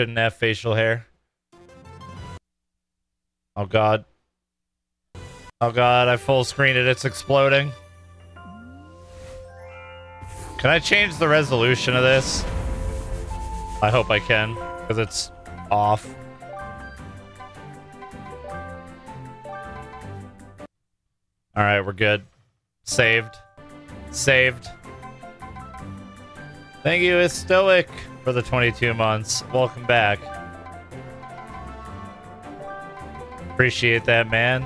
Shouldn't have facial hair. Oh god. Oh god, I full screened it. It's exploding. Can I change the resolution of this? I hope I can, because it's off. Alright, we're good. Saved. Saved. Thank you, Stoic, for the 22 months. Welcome back. Appreciate that, man.